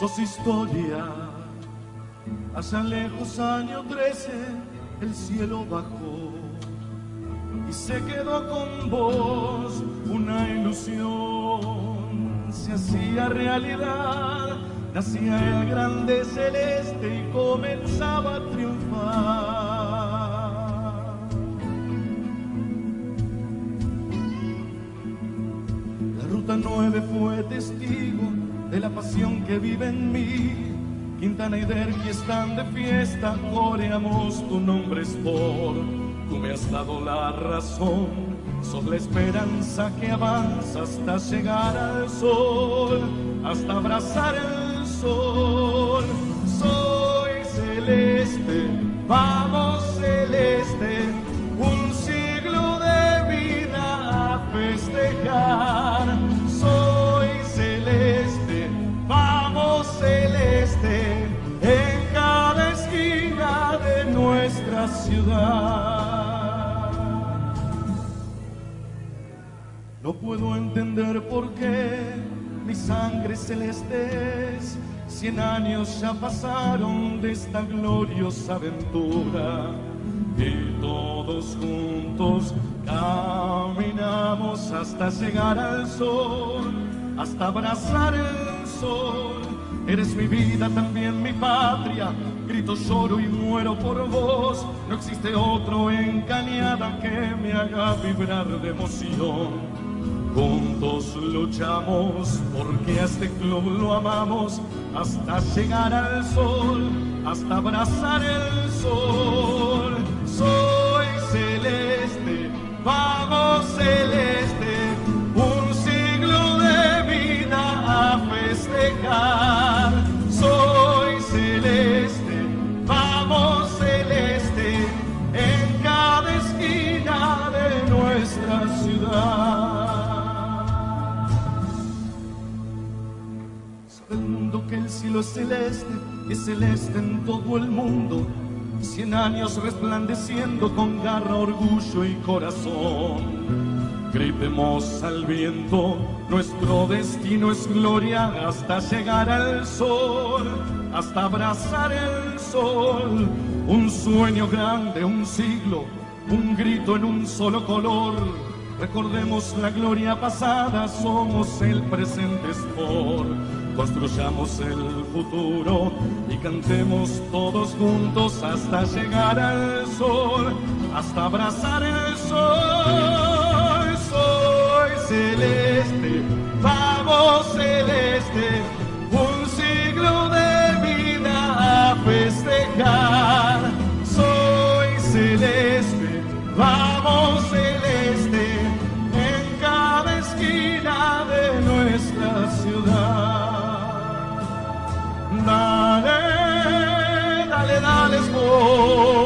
sos historia. Allá lejos, año 13, el cielo bajó y se quedó con vos una ilusión. Se hacía realidad, nacía el grande celeste y comenzaba a triunfar. La ruta 9 fue testigo de la pasión que vive en mí. Quintana y Derqui están de fiesta, coreamos tu nombre es por. Tú me has dado la razón, sos la esperanza que avanza hasta llegar al sol, hasta abrazar el sol. Soy celeste, vamos nuestra ciudad. No puedo entender por qué mi sangre celeste es. Cien años ya pasaron de esta gloriosa aventura y todos juntos caminamos hasta llegar al sol, hasta abrazar el sol. Eres mi vida, también mi patria. Grito, lloro y muero por vos. No existe otro en Cañada que me haga vibrar de emoción. Juntos luchamos porque a este club lo amamos hasta llegar al sol, hasta abrazar el sol. Soy celeste, vamos celeste, cielo es celeste, es celeste en todo el mundo. Cien años resplandeciendo con garra, orgullo y corazón. Gritemos al viento, nuestro destino es gloria hasta llegar al sol, hasta abrazar el sol. Un sueño grande, un siglo, un grito en un solo color. Recordemos la gloria pasada, somos el presente sport. Construyamos el futuro y cantemos todos juntos hasta llegar al sol, hasta abrazar el sol. pedales voy.